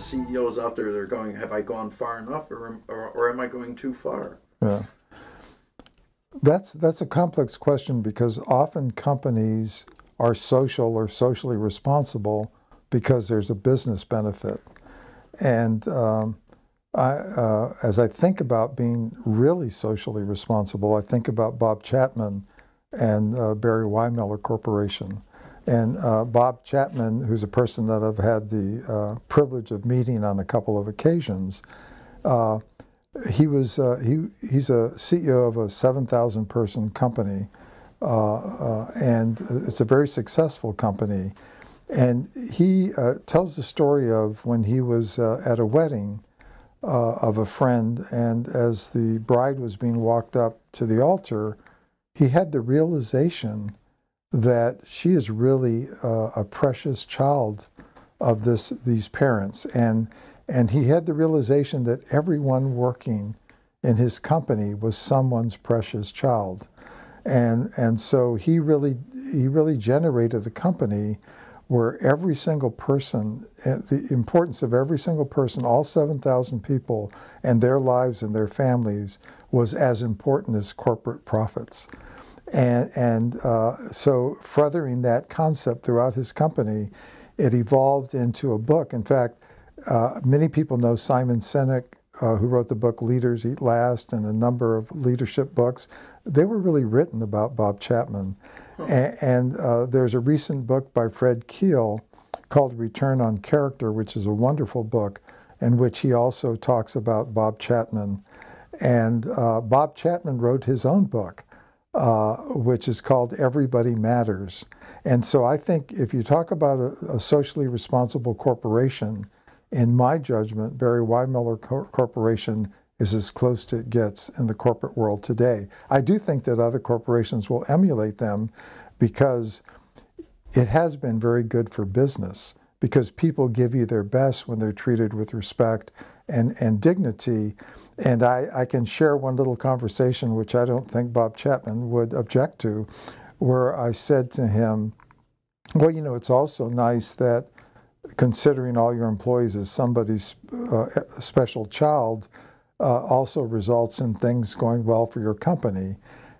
CEOs out there that are going, have I gone far enough or, or, or am I going too far? Yeah. That's that's a complex question because often companies are social or socially responsible because there's a business benefit. And um, I, uh, as I think about being really socially responsible, I think about Bob Chapman and uh, Barry Wehmiller Corporation. And uh, Bob Chapman, who's a person that I've had the uh, privilege of meeting on a couple of occasions, uh, he was uh, he he's a CEO of a 7,000 person company, and it's a very successful company. And he tells the story of when he was at a wedding uh, of a friend, and as the bride was being walked up to the altar, he had the realization that she is really uh, a precious child of this these parents, and and he had the realization that everyone working in his company was someone's precious child, and and so he really he really generated a company where every single person, eh, the importance of every single person, all 7,000 people, and their lives and their families was as important as corporate profits. And, and uh, so, furthering that concept throughout his company, it evolved into a book. In fact, uh, many people know Simon Sinek, uh, who wrote the book Leaders Eat Last and a number of leadership books. They were really written about Bob Chapman. And, and uh, there's a recent book by Fred Kiel called Return on Character, which is a wonderful book, in which he also talks about Bob Chapman. And uh, Bob Chapman wrote his own book, uh, which is called Everybody Matters. And so I think if you talk about a, a socially responsible corporation, in my judgment, Barry Wehmiller Corporation is as close to it gets in the corporate world today. I do think that other corporations will emulate them because it has been very good for business because people give you their best when they're treated with respect and, and dignity. And I, I can share one little conversation, which I don't think Bob Chapman would object to, where I said to him, Well, you know, it's also nice that considering all your employees as somebody's uh, special child, uh, also results in things going well for your company.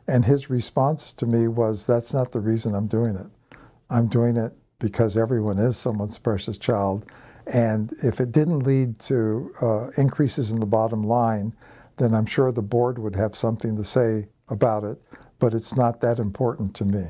And his response to me was, That's not the reason I'm doing it. I'm doing it because everyone is someone's precious child. And if it didn't lead to uh, increases in the bottom line, then I'm sure the board would have something to say about it, but it's not that important to me.